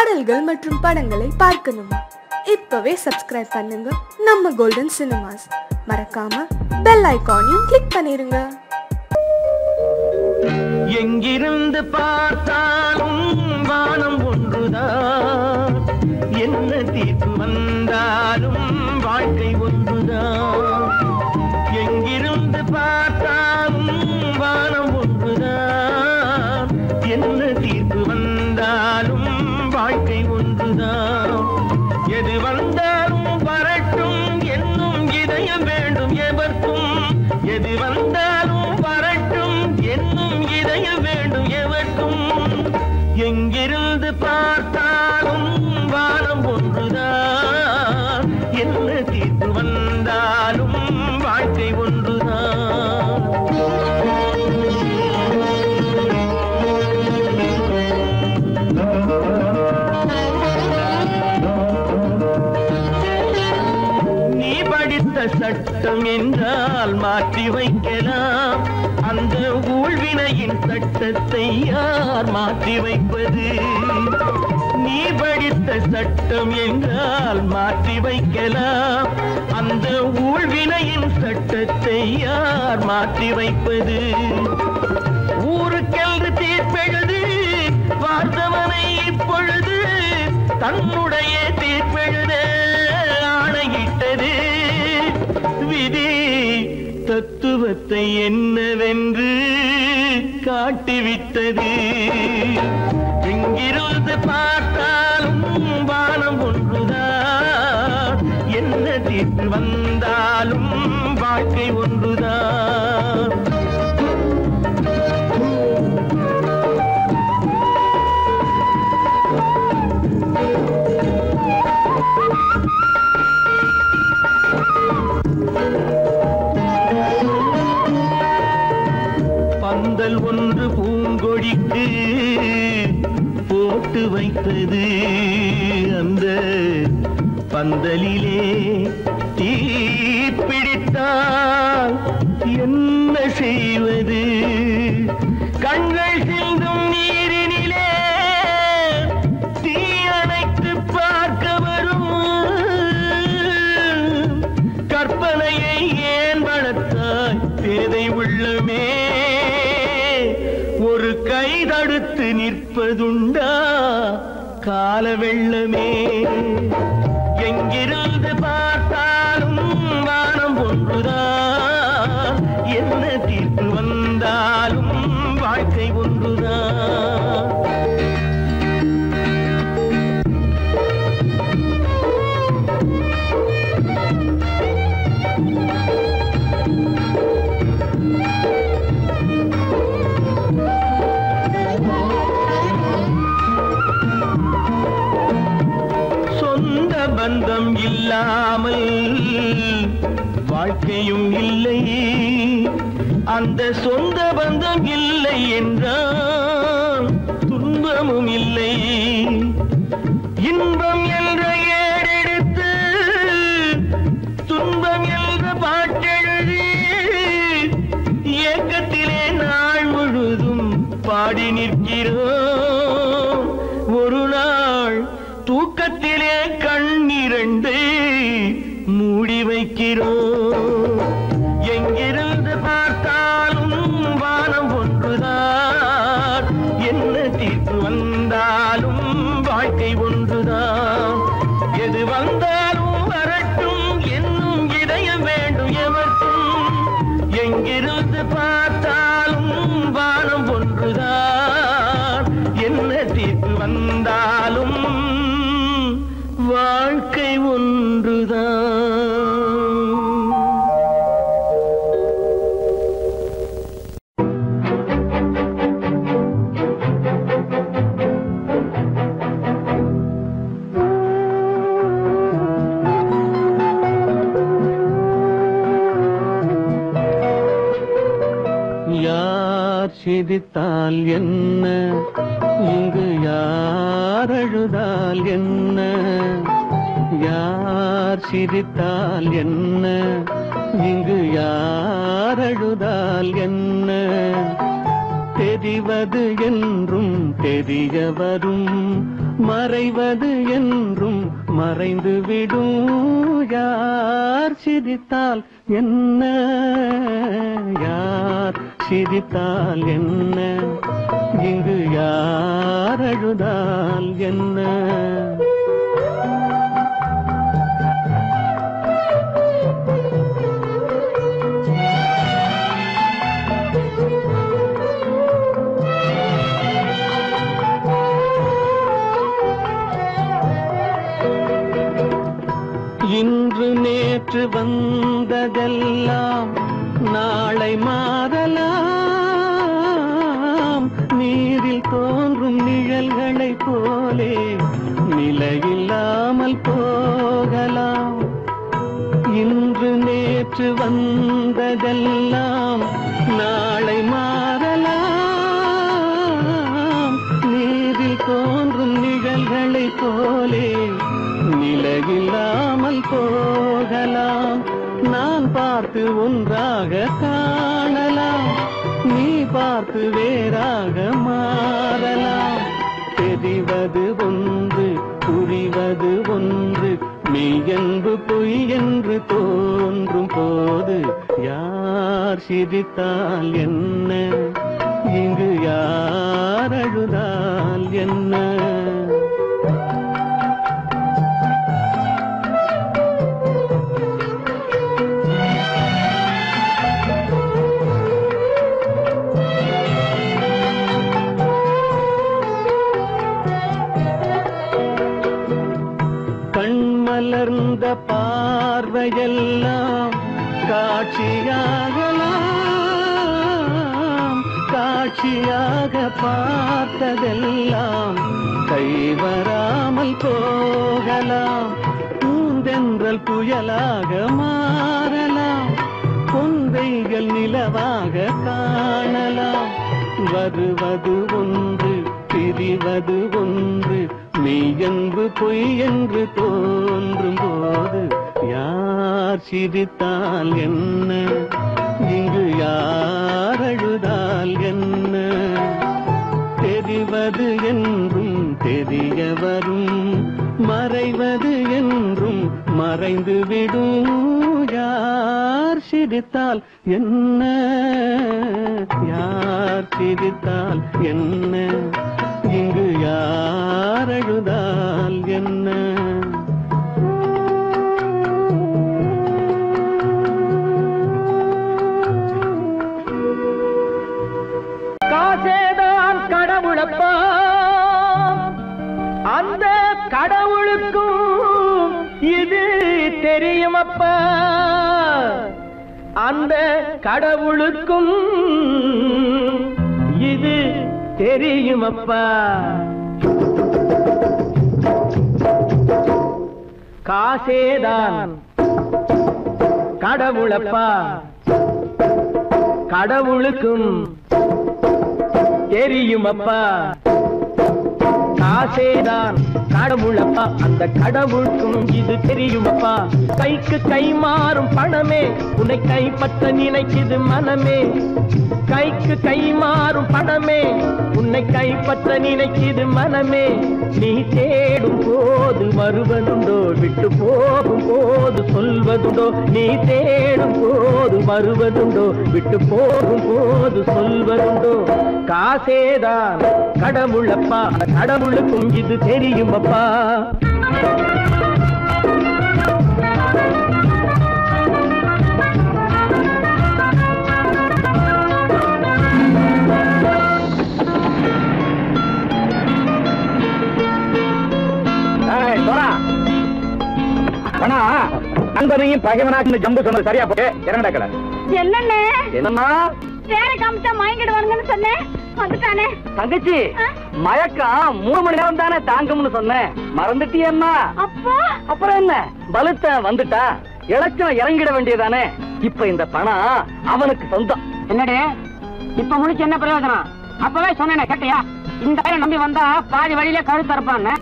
பாடல்கள் மற்றும் படங்களை பார்க்கணுமா. இப்பவே சப்ஸ்கிரைப் பண்ணுங்க. நம்ம கோல்டன் சினிமாஸ் மறக்காம பெல் ஐகானையும் கிளிக் பண்ணிருங்க. எங்கிருந்து பார்த்தாலும் வானம் ஒன்றுதான் என்ன தீர்ப்பு வந்தாலும் வாழ்க்கை ஒன்றுதான் எங்கிருந்து பார்த்தாலும் என்றால் மாற்றி வைக்கலாம். அந்த ஊழ்வினையின் சட்டத்தை யார் மாற்றி வைப்பது? நீ படித்த சட்டம் என்றால் மாற்றி வைக்கலாம். அந்த ஊழ்வினையின் சட்டத்தை யார் மாற்றி வைப்பது? ஊருக்கென்று தீர்ப்பெழுது பார்த்தவனை இப்பொழுது தன்னுடைய தீர்ப்பெழுத ஆணையிட்டது. விதி தத்துவத்தை என்னவென்று காட்டிவிட்டது. எங்கிருந்து பார்த்தாலும் வானம் ஒன்றுதான் என்ன தீர்ப்பு வந்தாலும் வாழ்க்கை ஒன்றுதான் போட்டு வைத்தது அந்த பந்தலிலே. தீ பிடித்தால் என்ன செய்வது? கண்கள் சிந்தும் நீரினிலே தீ அணைத்து பார்க்க வரும். கற்பனையை ஏன் வளர்த்தாய்? பேதை உள்ளமே. ஒரு கை தடுத்து நிற்பதுண்டு கால வெள்ளமே எங்கிருந்து என்றால் துன்பமும் இல்லை. இன்பம் என்ற ஏறெடுத்து துன்பம் என்ற பாட்டெழுதி இயக்கத்திலே நாள் முழுதும் பாடி நிற்கிறோம். ஒரு நாள் தூக்கத்திலே கண்ணிரண்டு மூடி வைக்கிறோம். அழுதால் என்ன? இங்கு யார் அழுதால் என்ன? யார் சிரித்தால் என்ன? இங்கு யார் அழுதால் என்ன? தெரிவது என்றும் தெரிய வரும் மறைவது என்றும் மறைந்துவிடும். யார் சிரித்தால் என்ன? யார் சிரித்தால் என்ன? இங்கு யார் அழுதால் என்ன? இன்று நேற்று வந்ததெல்லாம் நாளை மாறலாம். நீரில் தோன்றும் நிழல்களைப் போலே நிலையில்லாமல் போகலாம். இன்று நேற்று வந்ததெல்லாம் நாளை மாறலாம். நீரில் தோன்றும் நிழல்களைப் போலே நிலையில்லாமல் போ பார்த்து ஒன்றாக காணலாம். நீ பார்த்து வேறாக மாறலாம். தெரிவது ஒன்று புரிவது ஒன்று மெய்யன்பு பொய் என்று தோன்றும் போது யார் சிரித்தால் என்ன? இங்கு யார் அழுதால் என்ன? பார்வையெல்லாம் காட்சியாகலாம் காட்சியாக பார்த்ததெல்லாம் கைவராமல் போகலாம். பூந்தென்றல் புயலாக மாறலாம். பொந்தைகள் நிலவாக காணலாம். வருவது ஒன்று பிரிவது ஒன்று மெய்யன்பு பொய் என்று தோன்றும் போது யார் சிரித்தால் என்ன? இங்கு யார் அழுதால் என்ன? தெரிவது என்றும் தெரிய வரும் மறைவது என்றும் மறைந்துவிடும். யார் சிரித்தால் என்ன? யார் சிரித்தால் என்ன? இங்கு யார் அழுதால் என்ன? கடவுளப்பா அந்த கடவுளுக்கும் இது தெரியுமப்பா. அந்த கடவுளுக்கும் இது தெரியுமப்பா. காசேதான் கடவுளப்பா. கடவுளுக்கும் தெரியுமப்பா ஆசைதான். கடவுளப்பா அந்த கடவுளுக்கும் இது தெரியுமப்பா. கைக்கு கை மாறும் பணமே உன்னை கைப்பற்ற நினைக்குது மனமே. கைக்கு கை மாறும் பணமே உன்னை கைப்பற்ற நினைக்குது மனமே. நீ தேடும் போது வருவதுண்டோ விட்டு போகும் போது சொல்வதுண்டோ. நீ தேடும் போது வருவதுண்டோ விட்டு போகும் போது சொல்வதுண்டோ. காசேதான் கடவுளப்பா கடவுளுக்கு கடவுளுக்கும் இது தெரியுமப்பா நண்பனையும் பகைவனாக்கு ஜம்பு சொன்னது சரியா போட்டு இறங்கடா கடை என்னண்ணே? என்னம்மா? பேர காமிச்சா மயங்கிடுவானுங்கன்னு சொன்னேன். தங்கச்சி ஆ? மயக்கம் மூணு மணி நேரம் தானே தாங்கும்னு சொன்னேன். மறந்துட்டியம்மா? அப்போ! அப்புறம் என்ன? பலுத்த வந்துட்டா. இலச்சம் இறங்கிட வேண்டியதானே. இப்ப இந்த பணம் அவனுக்கு சொந்தம். என்னடி? இப்ப முடிச்சு என்ன பிரயோஜனம்? அப்பவே சொன்னேனே கேட்டியா? இந்த பையனை நம்பி வந்தா பாதி வழியில கழுத்து இருப்பான்னு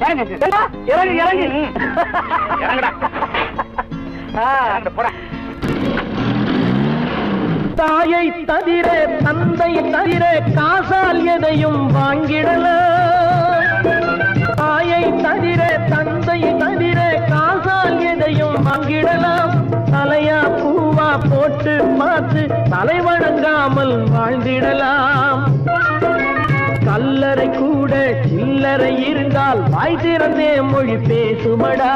இறங்கு ஏண்டா, இறங்கு தாயை தவிர தந்தை தவிர காசால் எதையும் வாங்கிடலாம் தாயை தவிர தந்தை தவிர காசால் எதையும் வாங்கிடலாம். தலையா பூவா போட்டு பார்த்து தலை வணங்காமல் வாழ்ந்திடலாம். கல்லறை கூட சில்லறை இருந்தால் வாய் திறந்தே மொழி பேசுமடா.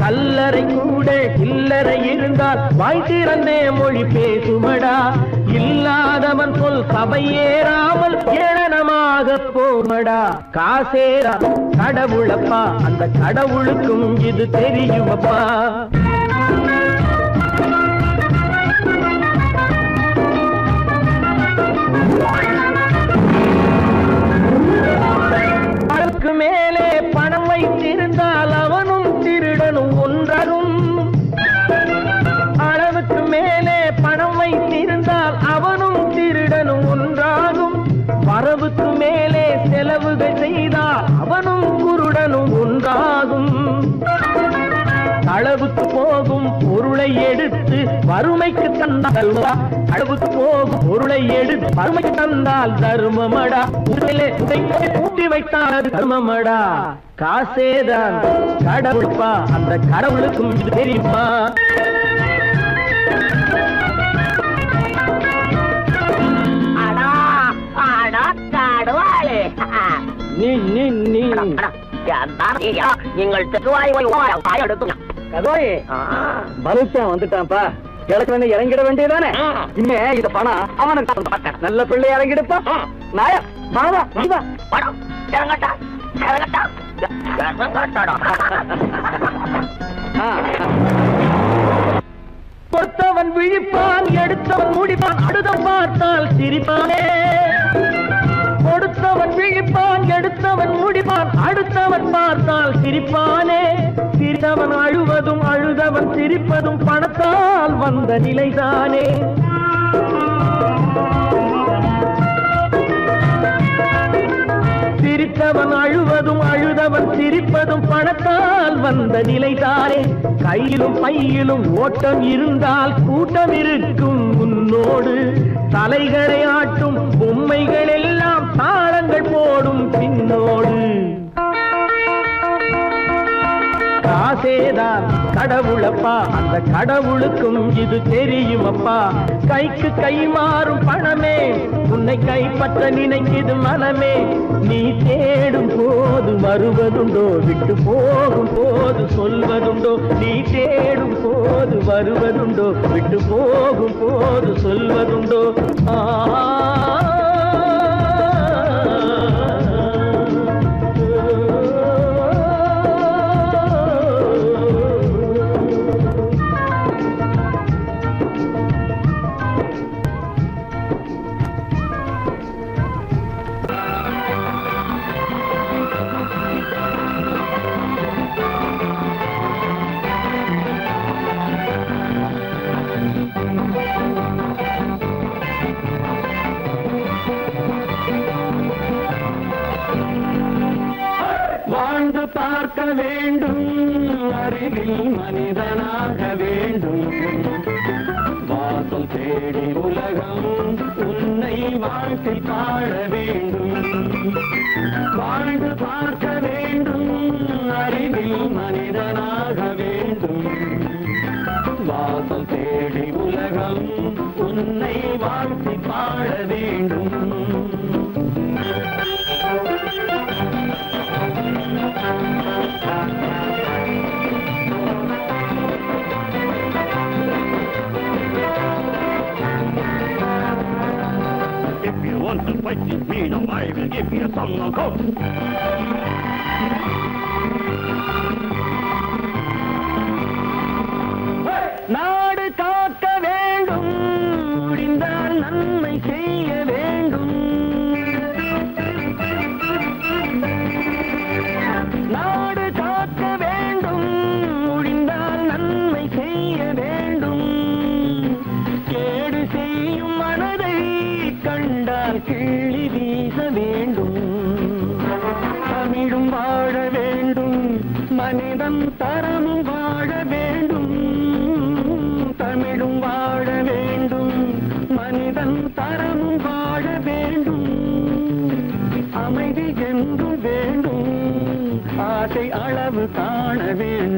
கல்லறை கூட சில்லறை இருந்தால் வாய் திறந்தே மொழி பேசுமடா. இல்லாதவன் சொல் சபையேறாமல் ஏளனமாக போமடா. காசேரா கடவுளப்பா அந்த கடவுளுக்கும் இது தெரியுமப்பா. மேலே பணம் வைத்திருந்தால் அவனும் திருடனும் ஒன்றரும். அளவுக்கு மேலே பணம் வைத்திருந்தால் அவனும் திருடனும் ஒன்றாகும். வரவுக்கு மேலே செலவுகள் செய்தால் அவனும் குருடனும் ஒன்றாகும். பொருளை எடுத்து வறுமைக்கு தந்தால் அளவுக்கு போகும் பொருளை எடுத்து வறுமைக்கு தந்தால் தர்மமடா. உடலே பூட்டி வைத்தால் தர்மமடா. காசேதான் கடவுள்பா. அந்த கடவுளுக்கும் தெரியுமா? நீ நீ நீ. நீங்கள் தெருவாய் வாய் எடுத்துங்க கதோய். பலுத்தான் வந்துட்டான்ப்பா. இளத்துல இறங்கிட வேண்டியதானே இனிமே இது பணம் அவனுக்கு நல்ல பிள்ளை இறங்கிடுப்பா. நாயா மாவா வா படம் இறங்கட்டா இறங்கட்டா. கொடுத்தவன் விழிப்பான் எடுத்தவன் முடிப்பான் அடுதம் பார்த்தால் சிரிப்பானே. அவன் விழிப்பான் எடுத்தவன் முடிப்பான். அடுத்தவன் பார்த்தால் சிரிப்பானே. சிரித்தவன் அழுவதும் அழுதவன் சிரிப்பதும் பணத்தால் வந்த நிலைதானே. சிரித்தவன் அழுவதும் அழுதவன் சிரிப்பதும் பணத்தால் வந்த நிலைதானே. கையிலும் பையிலும் ஓட்டம் இருந்தால் கூட்டம் இருக்கும் உன்னோடு. தலைகளை ஆட்டும் பொம்மைகள் எல்லாம் தாளங்கள் போடும் பின்னோடு. காசேதான் கடவுளப்பா அந்த கடவுளுக்கும் இது தெரியுமப்பா கைக்கு கை மாறும் பணமே உன்னை கைப்பற்ற நினைக்குது மனமே. நீ தேடும் போது வருவதுண்டோ விட்டு போகும் போது சொல்வதுண்டோ. நீ தேடும் போது வருவதுண்டோ விட்டு போகும் போது சொல்வதுண்டோ. ஆ மனிதன் தரமும் வாழ வேண்டும். அமைதி என்றும் வேண்டும். ஆசை அளவு காண வேண்டும்.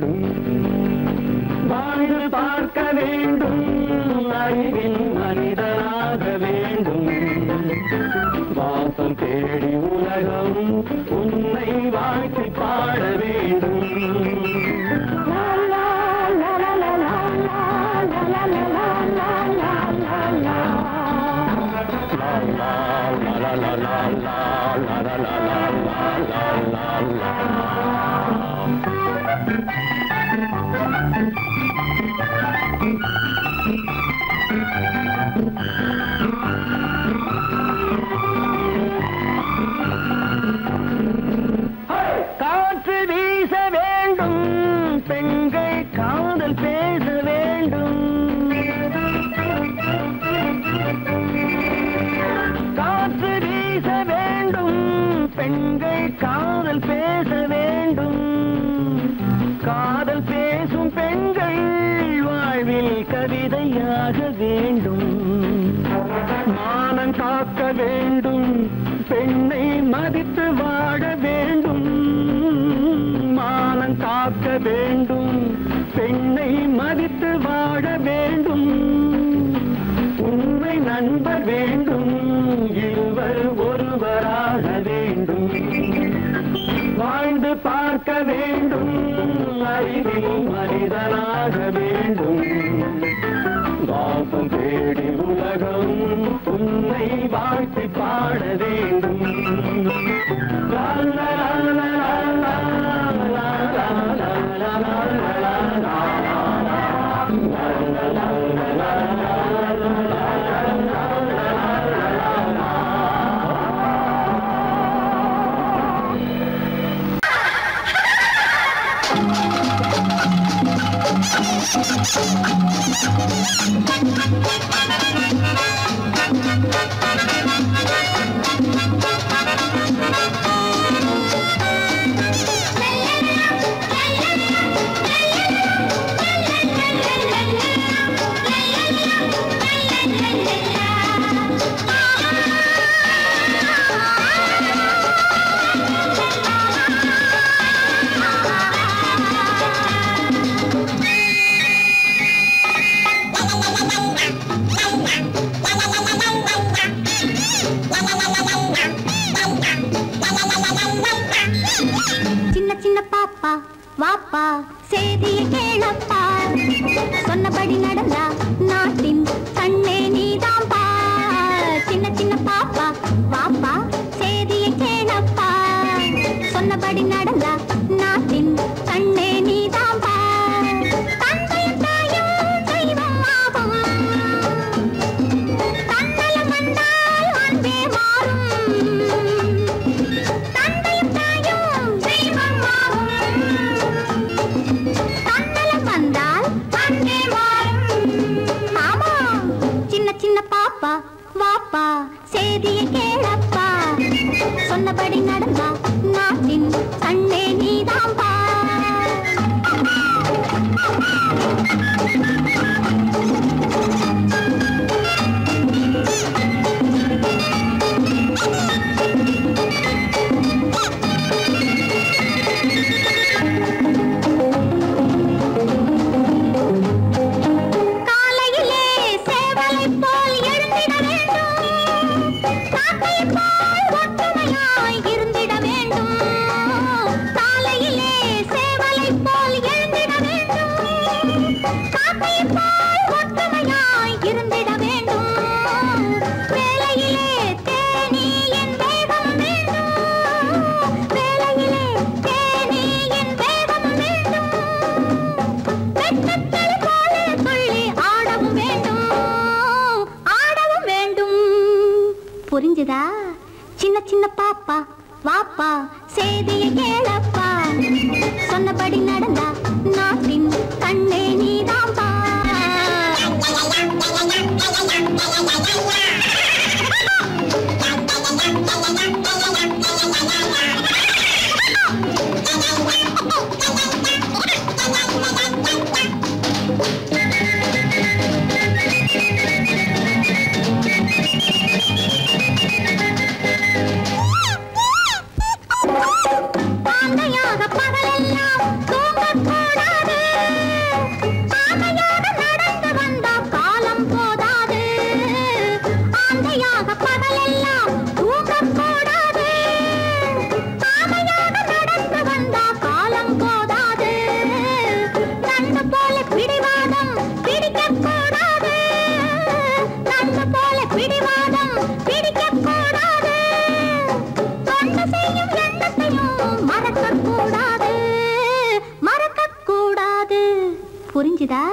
கேக்குதா?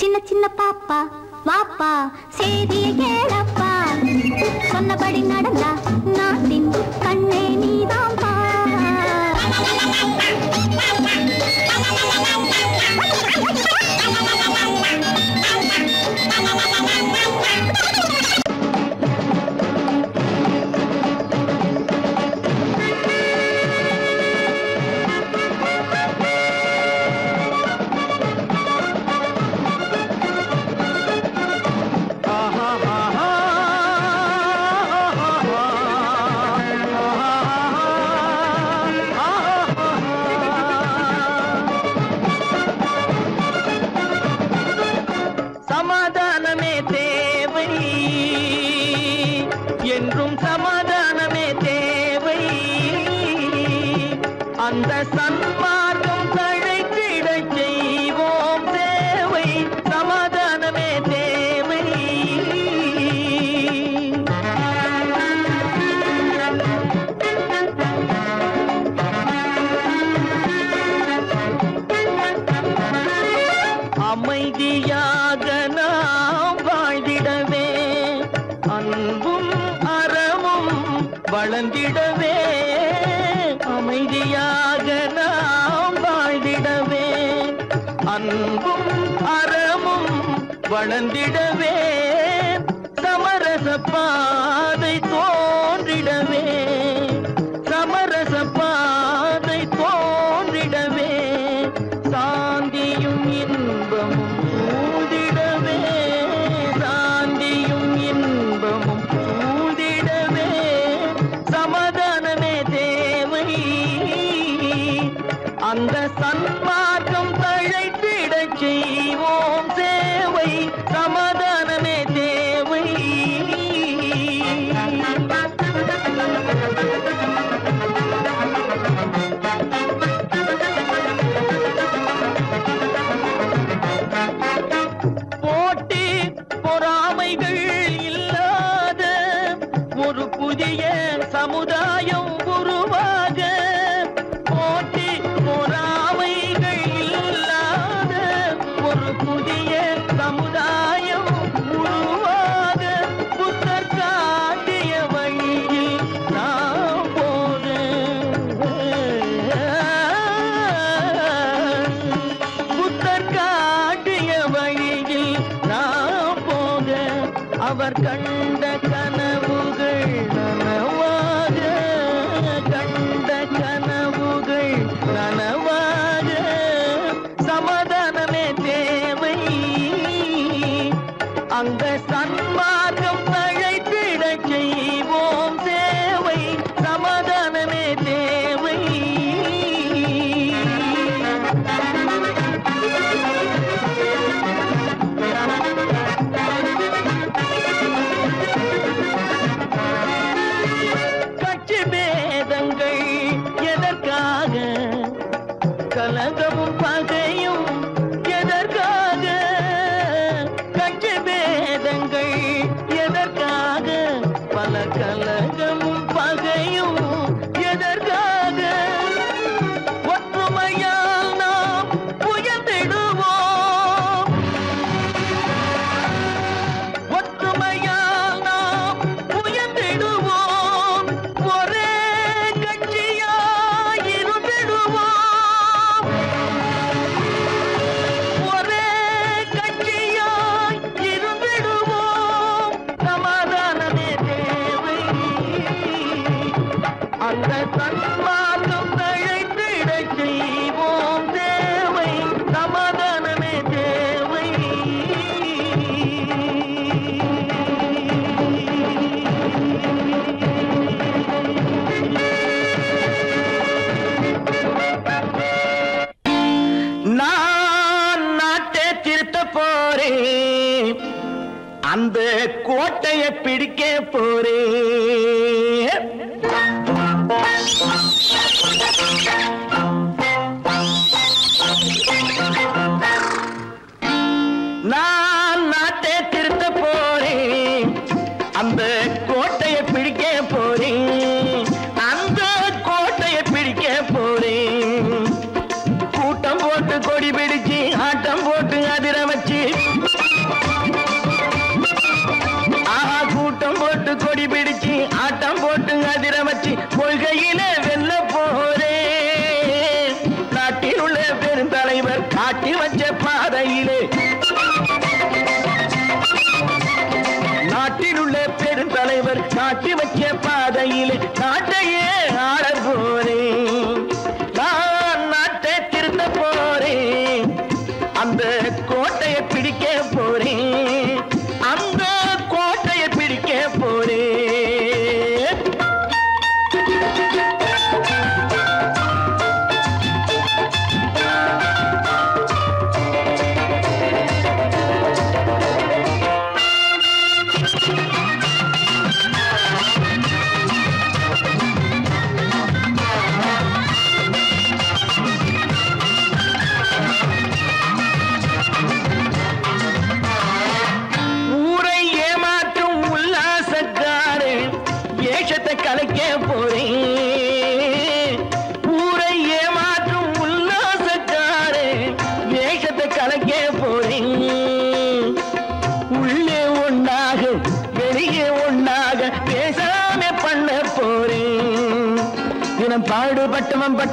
சின்ன சின்ன பாப்பா வாப்பா சேரிய கேளப்பா. சொன்னபடி நடந்தா நாட்டின் கண்ணே நீதான். வாழ்ந்திட கல பிடிக்க போறேன்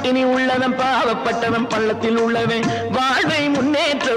பட்டினி உள்ளவன் பாவப்பட்டவன் பள்ளத்தில் உள்ளவன். வாழ்வை முன்னேற்ற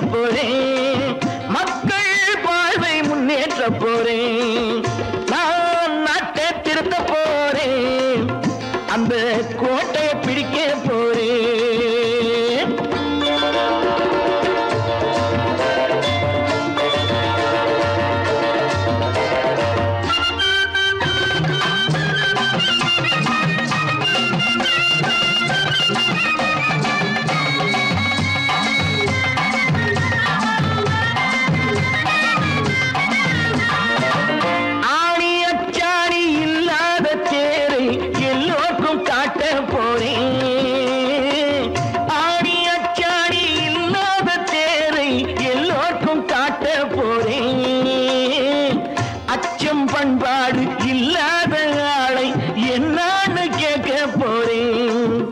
பண்பாடு இல்லாத ஆளை என்னான்னு கேட்க போறேன்.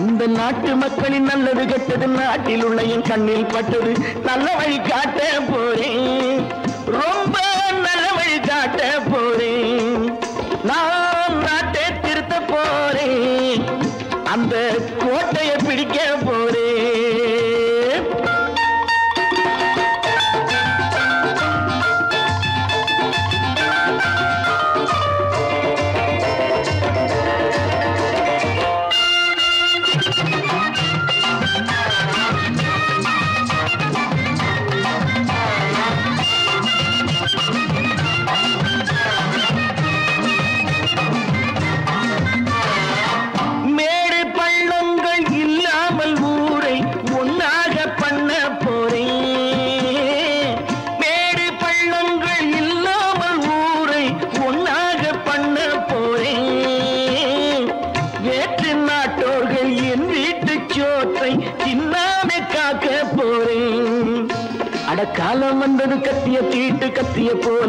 இந்த நாட்டு மக்களின் நல்லது கெட்டது நாட்டில் உள்ள என் கண்ணில் பட்டது. நல்ல வழி காட்ட போறேன்.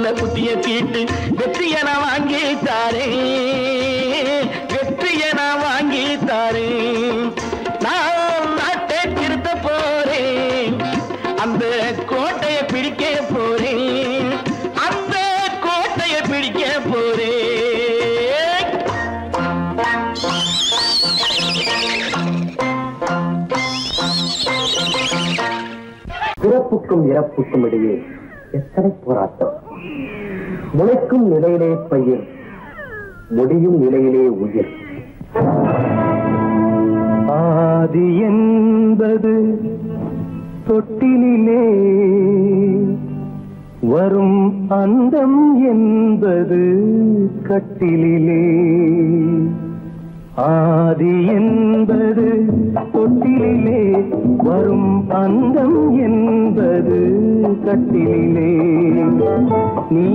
கத்திய போல குத்திய தீட்டு வெற்றிய நான் வாங்கி தாரே. வெற்றிய நான் வாங்கி தாரே. நான் நாட்டை திருத்த போறேன். அந்த கோட்டையை பிடிக்க போறேன். அந்த கோட்டையை பிடிக்க போறேன். பிறப்புக்கும் இறப்புக்கும் இடையே எத்தனை போராட்டம்? முளைக்கும் நிலையிலே பயிர் முடியும் நிலையிலே உயிர். ஆதி என்பது தொட்டிலே வரும் அந்தம் என்பது கட்டிலே ஆதி என்பது தொட்டிலே வரும் அந்தம் என்பது கட்டிலே நீ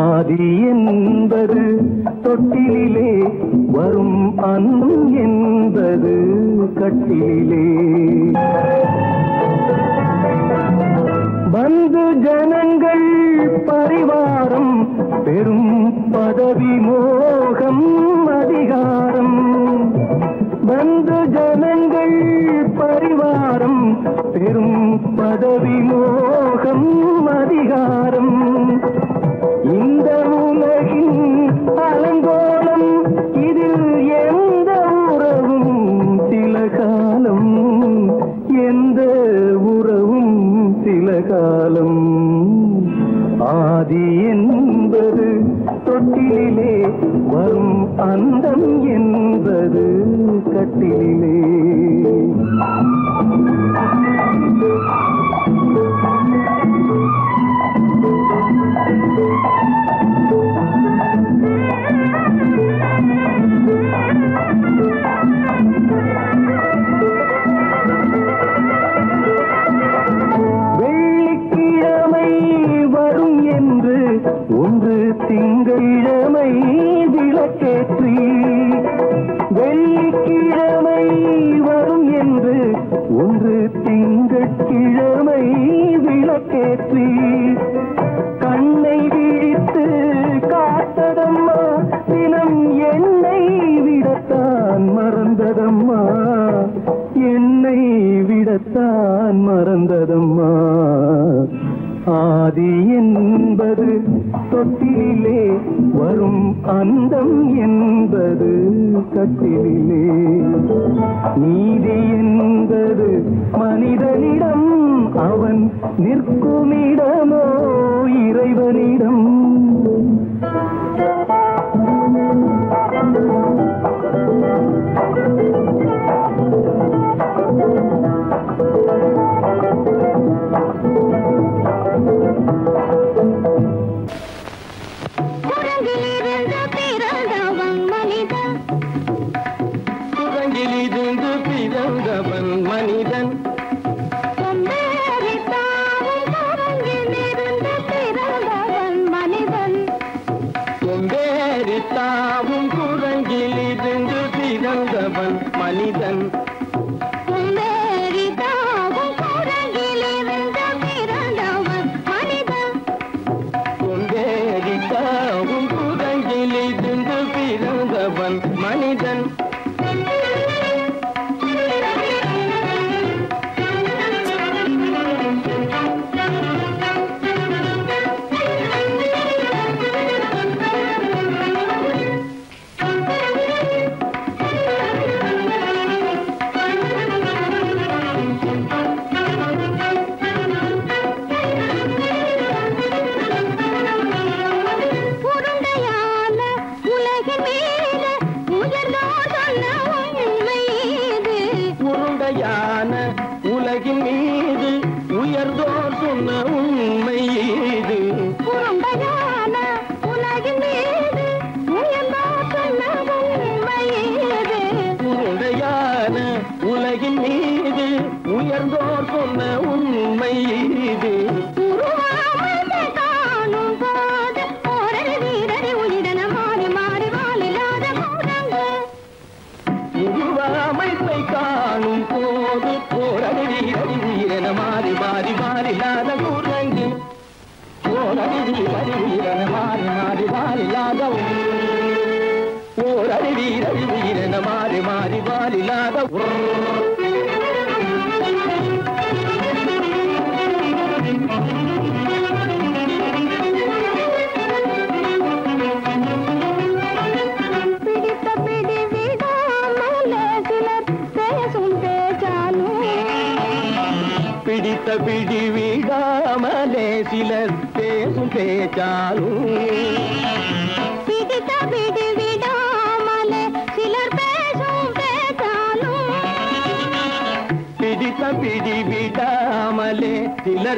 ஆதி என்பது தொட்டிலே வரும் அன்பு என்பது கட்டிலே. பந்து ஜனங்கள் பரிவாரம் பெரும் பதவி மோகம் அதிகாரம். பந்து ஜனங்கள் பரிவாரம் பெரும் பதவி மோகம் அதிகாரம். இந்த என்பது தொட்டிலே வரும் அந்தம் என்பது கட்டிலே. நீதி என்பது மனிதனிடம் அவன் நிற்குமிடம்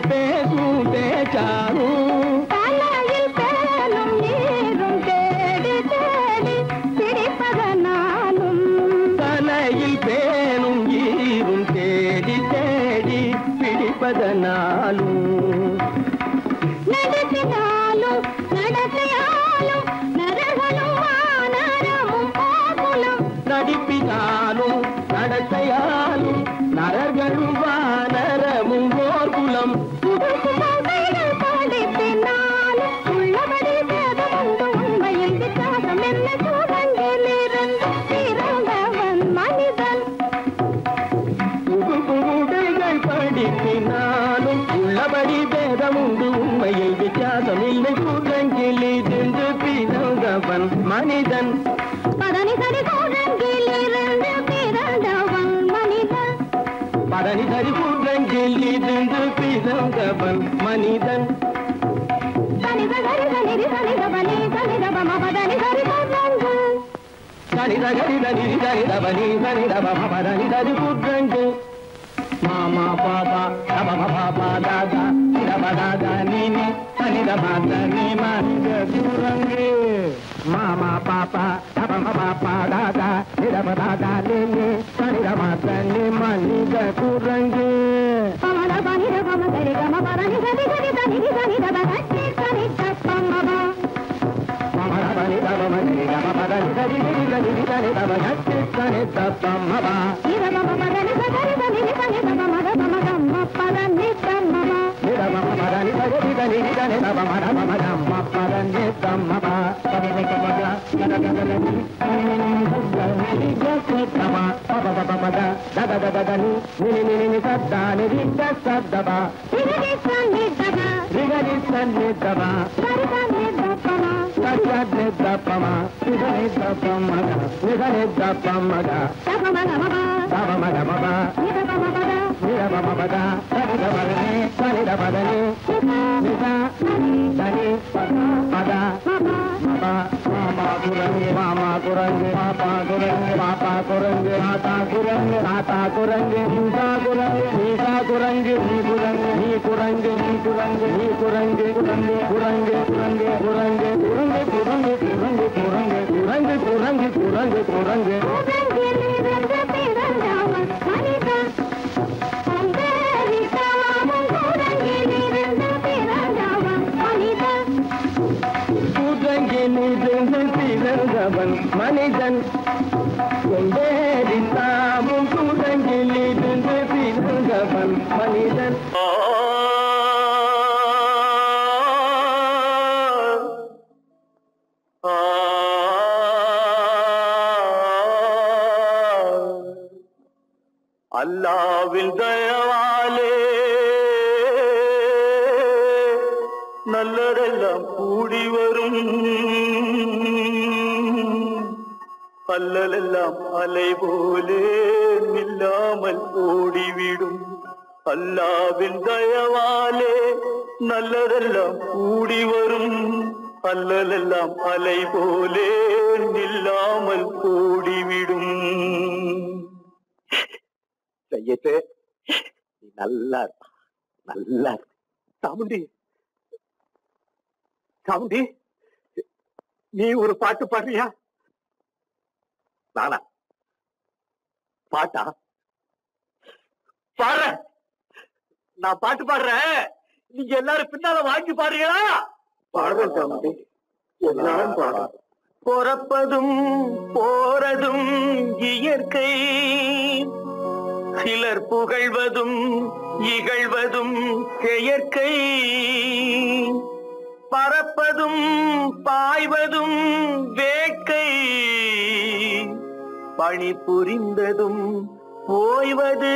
पे சரித பம பதனி சரி குரங்கு மாமா பாபா தப பாபா தாதா தப தாதா நீனி சனித மாத நீ மனித குரங்கு மாமா பாப்பா పాడాగా నిరమరాగా లేని సరిరమాతని మల్లిగ కురంగి తప్పమ్మ నిధని దప్పమ్మగా దప్పమగ మగ దప్పమగ మగ నిధపమగ నిరమ మమద సరిద మదని సరిద మదని నిద దని పద మామా కురంగి మామా కురంగి పాపా కురంగి పాపా కురంగి తాతా కురంగి తాతా కురంగి నీతా కురంగి నీతా కురంగి నీ కురంగి నీ కురంగి నీ కురంగి నీ కురంగి కురంగి కురంగి కురంగి కురంగి కురంగి కురంగి కురంగి కురంగి కురంగి కురంగి కురంగి కురంగి பிறந்தவன் மனிதன் கொண்டேறி தாமும் குரங்கிலிருந்து பிறந்தவன் மனிதன் அல்லாவில் தயவாலே அல்லலெல்லாம் அலை போலே நில்லாமல் ஓடிவிடும். அல்லாவின் தயவாலே நல்லதெல்லாம் கூடி வரும். அல்லலெல்லாம் அலை போலே நில்லாமல் ஓடிவிடும். செய்யட்டு நல்லா நல்லா இருப்பா. சாமுண்டி சாமுண்டி நீ ஒரு பாட்டு பாடுறியா? நானா பாட்டா? பாடுறேன். நான் பாட்டு பாடுறேன். நீங்க எல்லாரும் பின்னால வாங்கி பாடுறீங்களா? பாடுறேன் எல்லாரும் பாடுறேன் பிறப்பதும் போறதும் இயற்கை. சிலர் புகழ்வதும் இகழ்வதும் செயற்கை. பறப்பதும் பாய்வதும் வேட்கை. பணி புரிந்ததும் ஓய்வது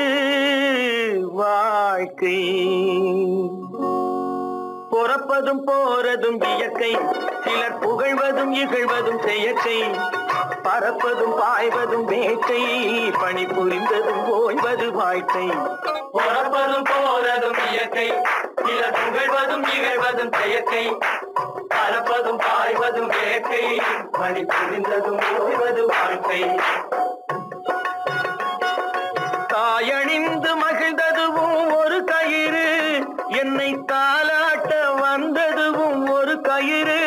வாழ்க்கை. பொறப்பதும் போறதும் இயற்கை சிலர் புகழ்வதும் இகழ்வதும் செயற்கை. பறப்பதும் பாய்வதும் வேட்கை பணி புரிந்ததும் ஓய்வது வாழ்க்கை. பொறப்பதும் போறதும் இயற்கை சிலர் புகழ்வதும் இகழ்வதும் செயற்கை. பறப்பதும் பாய்வதும் வேட்கை பணி புரிந்ததும் ஓய்வது வாழ்க்கை. தாயணிந்து கயிறு. என்னை தாலாட்ட வந்ததுவும் ஒரு கயிறு.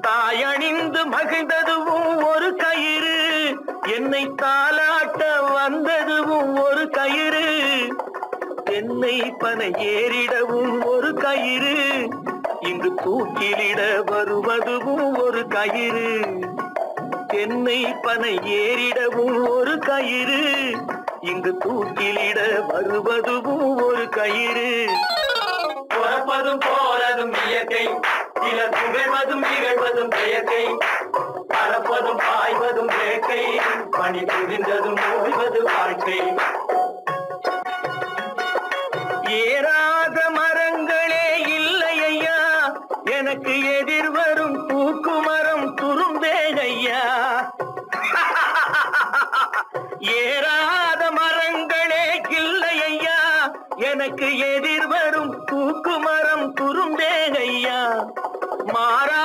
தாயணிந்து மகிழ்ந்ததுவும் ஒரு கயிறு. என்னை தாலாட்ட வந்ததுவும் ஒரு கயிறு. என்னை பனை ஏறிடவும் ஒரு கயிறு. இங்கு தூக்கிலிட வருவதுவும் ஒரு கயிறு. தென்னை பனை ஏறிடவும் ஒரு கயிறு. இங்கு தூக்கிலிட வருவதுவும் ஒரு கயிறு. பிறப்பதும் போறதும் இயற்கை சில புகழ்வதும் நிகழ்வதும் செயற்கை. பறப்பதும் பாய்வதும் இயற்கை பணி புரிந்ததும் ஓய்வது வாழ்க்கை. ஏறாத மரங்களே இல்லை ஐயா எனக்கு எதிர் எனக்கு எதிர்வரும் பூக்குமரம் குறுந்தேகையா? மாறா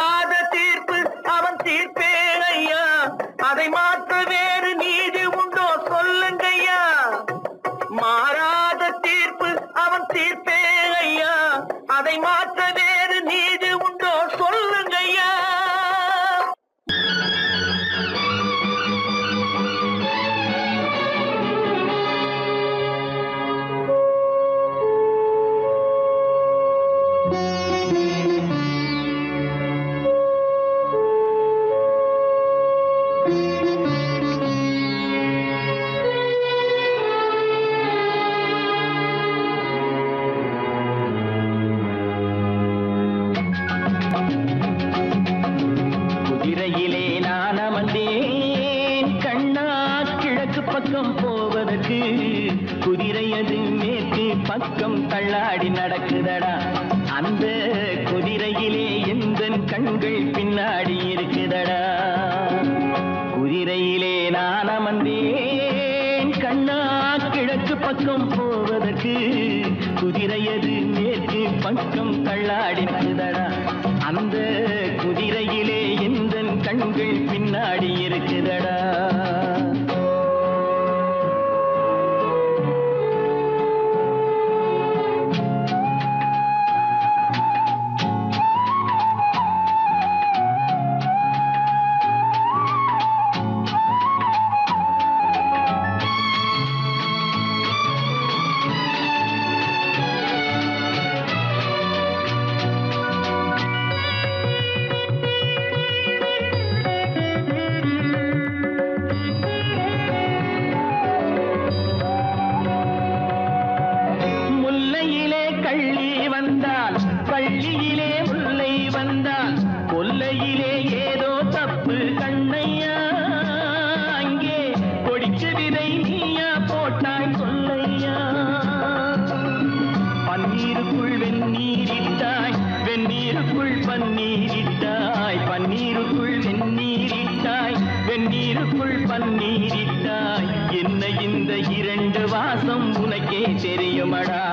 பன்னீரிட்டாய் வெந்நீரிட்டாய் வெந்நீருக்குள் பன்னீரிட்டாய். என்ன இந்த இரண்டு வாசம் உனக்கே தெரியுமடா?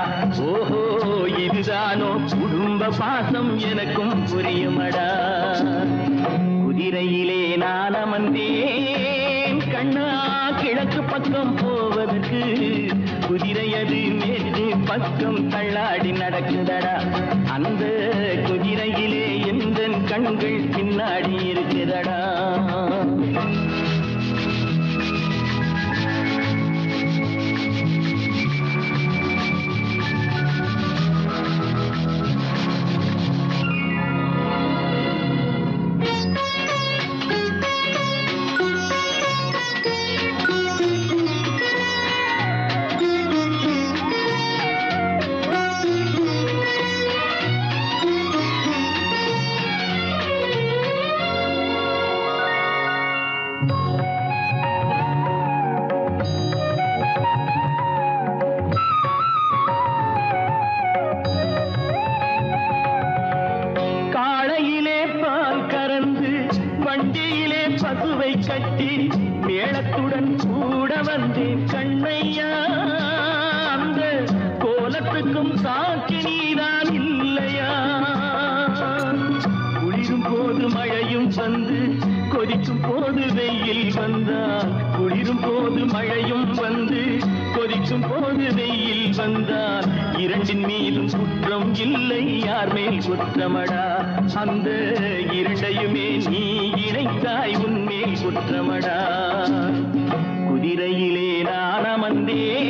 ஓஹோ இதுதானோ குடும்ப பாசம் எனக்கும் புரியுமடா? குதிரையிலே நான் அமர்ந்தேன் கண்ணா கிழக்கு பக்கம் போவதற்கு. குதிரையது மேற்கு பக்கம் தள்ளாடி நடக்குதடா. அந்த குதிரையிலே கண்கள் பின்னாடி இருக்குதடா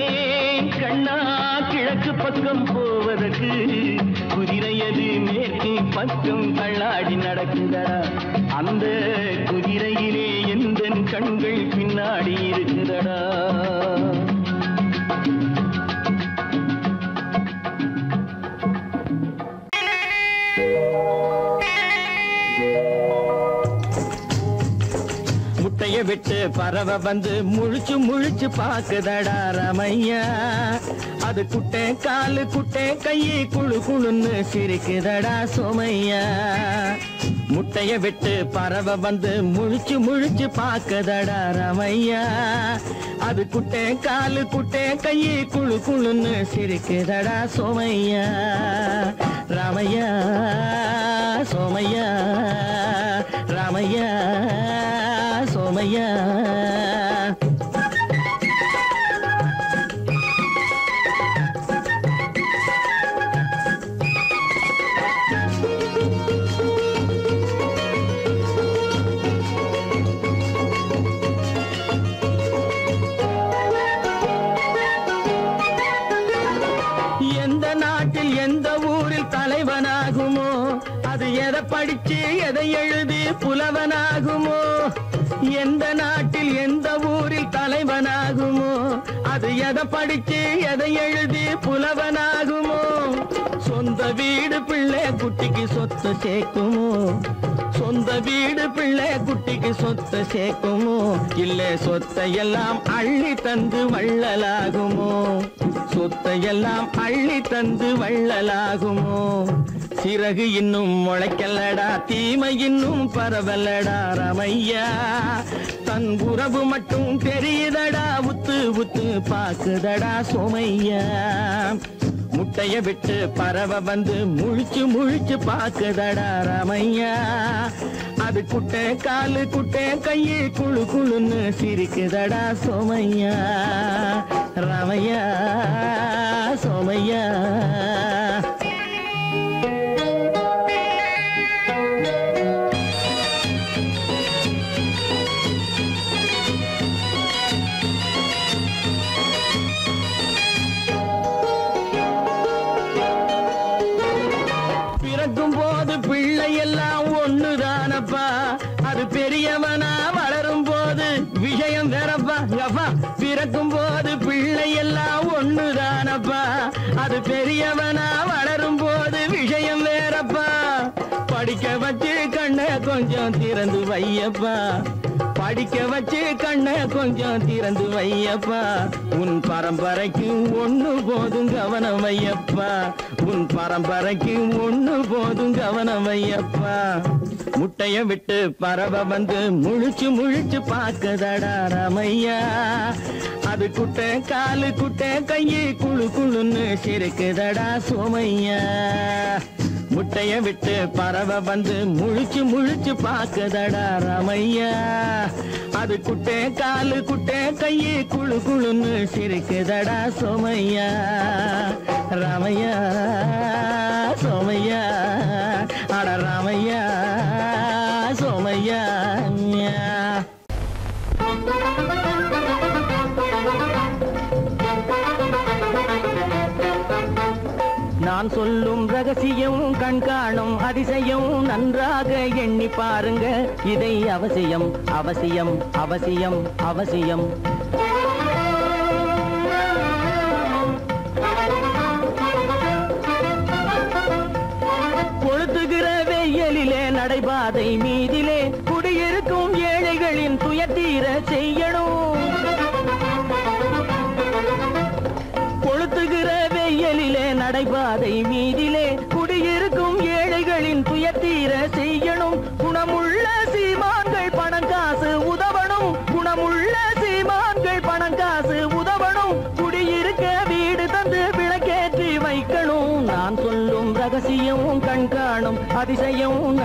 அமர்ந்தேன் கண்ணா கிழக்கு பக்கம் போவதற்கு குதிரையது மேற்கு பக்கம் தள்ளாடி நடக்குதடா. அந்த குதிரையிலே எந்த கண்கள் பின்னாடி இருக்குதடா. விட்டு பறவை வந்து முழிச்சு முழிச்சு பாக்குதடா ரமையா. அது குட்டை காலு குட்டை கையை குழு குழுன்னு சிரிக்குதடா சோமையா. முட்டைய விட்டு பறவை வந்து முழிச்சு முழிச்சு பாக்குதடா ரமையா. அது குட்டை காலு குட்டை கையை குழு குழுன்னு சிரிக்குதடா சோமையா. ராமையா சோமையா ராமையா. சோமையா எதை படிச்சு எதை எழுதி புலவனா? குட்டிக்கு சொத்து சேர்க்குமோ? சொந்த வீடு பிள்ளை குட்டிக்கு சொத்து சேர்க்குமோ? இல்ல சொத்தை எல்லாம் அள்ளி தந்து வள்ளலாகுமோ? சொத்தை எல்லாம் அள்ளி தந்து வள்ளலாகுமோ? சிறகு இன்னும் முளைக்கல்லடா தீமை இன்னும் பரவலடா ரமையா? தன் உறவு மட்டும் தெரியுதடா உத்து உத்து பாக்குதடா சோமையா? முட்டைய விட்டு பறவை வந்து முழிச்சு முழிச்சு பாக்குதடா ரமையா. அது குட்டை காலு குட்டை கையே குழு குழுன்னு சிரிக்குதடா சோமையா. ரமையா சோமையா. வையப்பா படிக்க வச்சு கண்ண கொஞ்சம் திறந்து வையப்பா. உன் பரம்பரைக்கு ஒண்ணு போதும் கவனம் வையப்பா. உன் பரம்பரைக்கு ஒண்ணு போதும் கவனம் வையப்பா. முட்டைய விட்டு பறவை வந்து முழிச்சு முழிச்சு பாக்குதடா ரமையா. அது குட்ட காலு குட்ட கையை குழு குழுன்னு சிரிக்குதடா சோமையா. முட்டைய விட்டு பறவை வந்து முழிச்சு முழிச்சு பாக்குதடா ரமையா. அது குட்டே காலு குட்டே கையை குழு குழுன்னு சிரிக்குதடா சோமையா. ராமையா சோமையா. அட ராமையா சோமையா. நான் சொல்லும் ரகசியம் கண்காணும் அதிசயம் நன்றாக எண்ணி பாருங்க. இதை அவசியம் அவசியம் அவசியம் அவசியம். பொழுத்துகிற வெயிலிலே நடைபாதை மீ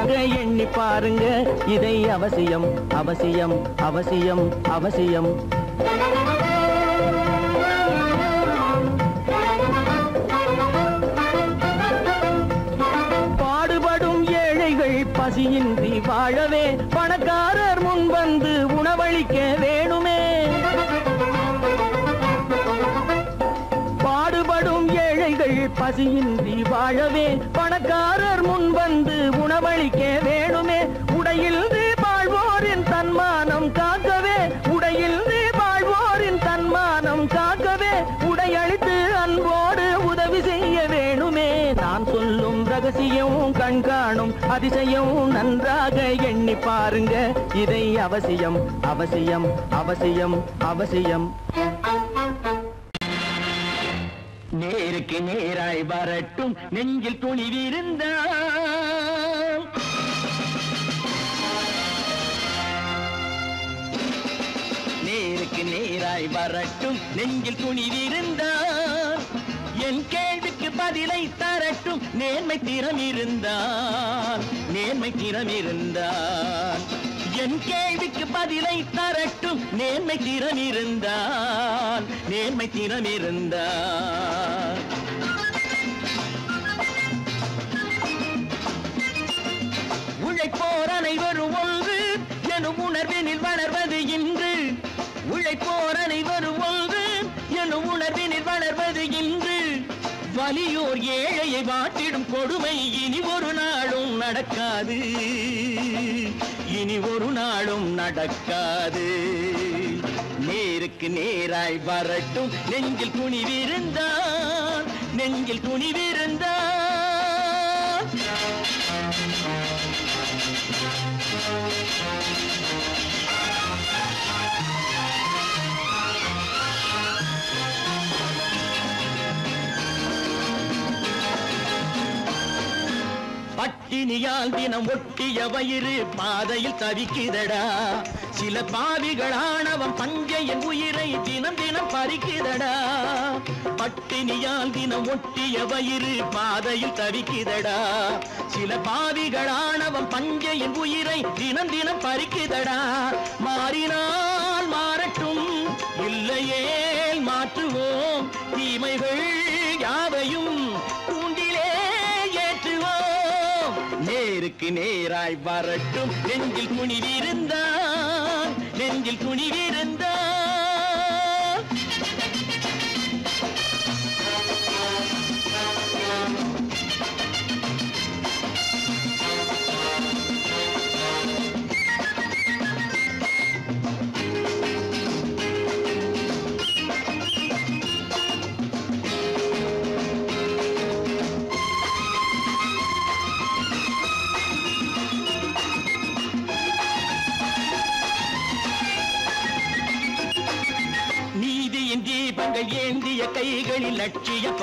நன்றாக எண்ணி பாருங்க. இதை அவசியம் அவசியம் அவசியம் அவசியம். பாடுபடும் ஏழைகள் பசியின்றி வாழவே பணக்காரர் முன்வந்து உணவளிக்க வேணுமே. பாடுபடும் ஏழைகள் பசியின்றி வாழவே நன்றாக எண்ணி பாருங்க. இதை அவசியம் அவசியம் அவசியம் அவசியம். நேருக்கு நேராய் வரட்டும். நெஞ்சில் துணிவிருந்தால் நேருக்கு நேராய் வரட்டும். நெஞ்சில் துணிவிருந்தால் என் கே பதிலை தரட்டும். நேர்மை திறம் இருந்தால் நேர்மை திறம் இருந்தால். என் கேள்விக்கு பதிலை தரட்டும். நேர்மை திறம் இருந்தால் நேர்மை திறம் இருந்தால். உழைப்போர் அனைவரும் ஒன்று எனும் உணர்வினில் வளர்வது இன்று. உழைப்போர் அனைவரும் வலியோர் ஏழையை வாட்டிடும் கொடுமை இனி ஒரு நாளும் நடக்காது. இனி ஒரு நாளும் நடக்காது. நேருக்கு நேராய் வரட்டும் நெஞ்சில் துணிவிருந்தான் நெஞ்சில் துணிவிருந்தான் பட்டினியால் தினம் ஒட்டிய வயிறு பாதையில் தவிக்குதடா சில பாவிகளானவன் பஞ்சையின் உயிரை தினம் தினம் பறிக்குதடா பட்டினியால் தினம் ஒட்டிய வயிறு பாதையில் தவிக்குதடா சில பாவிகளானவன் பஞ்சையின் உயிரை தினம் தினம் பறிக்குதடா மாறினால் மாறட்டும் இல்லையே மாற்றுவோம். தீமைகள் யாவையும் நேருக்கு நேராய் வரட்டும். நெஞ்சில் துணிவிருந்தான் நெஞ்சில் துணிவிருந்தான்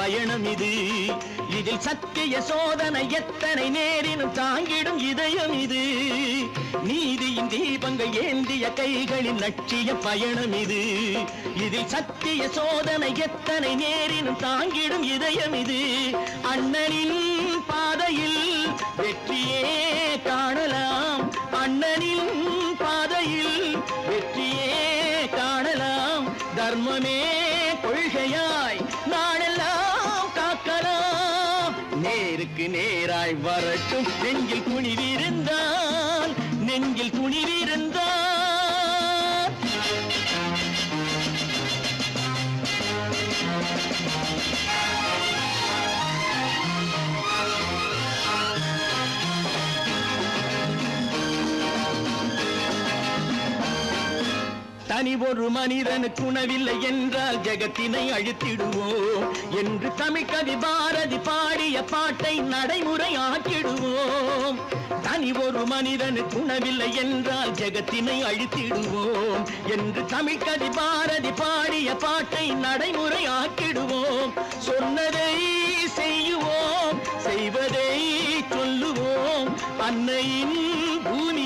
பயணம் இது. இதில் சத்திய சோதனை எத்தனை நேரினும் தாங்கிடும் இதயம் இது. நீதியின் தீபங்கள் ஏந்திய கைகளின் லட்சிய பயணம் இது. இதில் சத்திய சோதனை எத்தனை நேரினும் தாங்கிடும் இதயம் இது. அண்ணனின் வரட்டும். நெஞ்சில் துணிவிருந்தால் நெஞ்சில் துணிவிருந்தால் தனி ஒரு மனிதனுக்கு உணவில்லை என்றால் ஜெகத்தினை அழித்திடுவோம். என்று தமிழ் கவி பாரதி பாடிய பாட்டை நடைமுறையாக்கிடுவோம் தனி ஒரு மனிதனுக்கு உணவில்லை என்றால் ஜெகத்தினை அழித்திடுவோம். என்று தமிழ்கவி பாரதி பாடிய பாட்டை நடைமுறையாக்கிடுவோம் சொன்னதை செய்யுவோம் செய்வதை சொல்லுவோம். அன்னையின் பூமி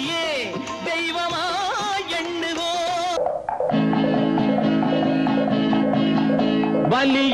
வலியோர்